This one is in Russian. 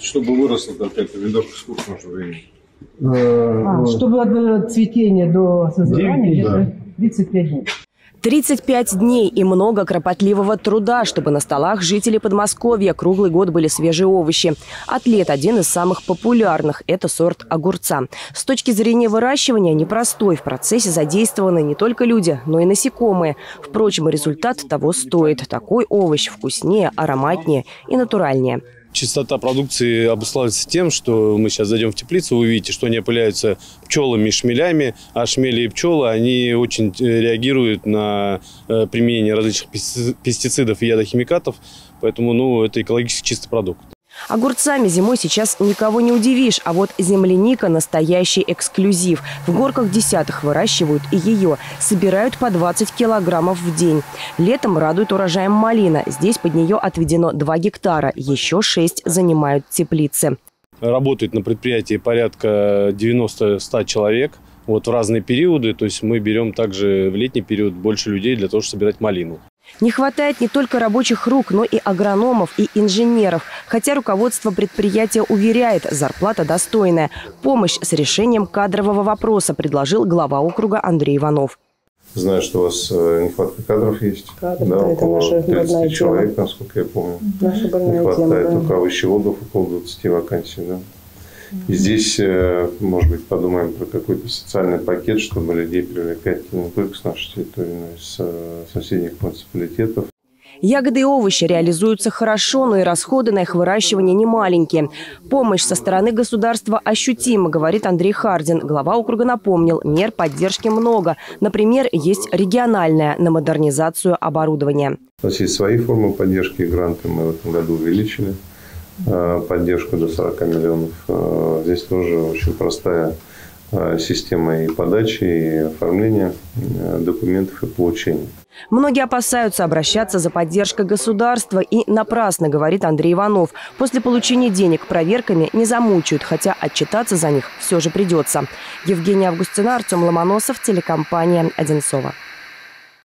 чтобы выросло там 5 помидоров, сколько нужно времени? А, чтобы от цветения до созревания где-то 35 дней. 35 дней и много кропотливого труда, чтобы на столах жителей Подмосковья круглый год были свежие овощи. Атлет – один из самых популярных – это сорт огурца. С точки зрения выращивания непростой. В процессе задействованы не только люди, но и насекомые. Впрочем, результат того стоит. Такой овощ вкуснее, ароматнее и натуральнее. Чистота продукции обуславливается тем, что мы сейчас зайдем в теплицу, вы увидите, что они опыляются пчелами и шмелями, а шмели и пчелы, они очень э, реагируют на э, применение различных пестицидов и ядохимикатов, поэтому ну, это экологически чистый продукт. Огурцами зимой сейчас никого не удивишь, а вот земляника – настоящий эксклюзив. В горках десятых выращивают и ее. Собирают по 20 килограммов в день. Летом радует урожаем малина. Здесь под нее отведено 2 гектара. Еще 6 занимают теплицы. Работает на предприятии порядка 90-100 человек вот в разные периоды. То есть мы берем также в летний период больше людей для того, чтобы собирать малину. Не хватает не только рабочих рук, но и агрономов и инженеров. Хотя руководство предприятия уверяет, зарплата достойная. Помощь с решением кадрового вопроса предложил глава округа Андрей Иванов. Знаю, что у вас э, нехватка кадров есть. Кадров, да, это наша 30 человек, тема. насколько я помню. Наша больная Не хватает тема, да. только овощеводов, около 20 вакансий. Да? И здесь, э, может быть, подумаем про какой-то социальный пакет, чтобы людей привлекать не только с нашей территории, но и с э, соседних муниципалитетов. Ягоды и овощи реализуются хорошо, но и расходы на их выращивание немаленькие. Помощь со стороны государства ощутима, говорит Андрей Хардин. Глава округа напомнил, мер поддержки много. Например, есть региональная на модернизацию оборудования. У нас есть свои формы поддержки, гранты мы в этом году увеличили. Э, поддержку до 40 миллионов. Э, здесь тоже очень простая э, система и подачи, и оформления документов и получения. Многие опасаются обращаться за поддержкой государства и напрасно, говорит Андрей Иванов. После получения денег проверками не замучают, хотя отчитаться за них все же придется. Евгения Августина, Артем Ломоносов, телекомпания «Одинцова».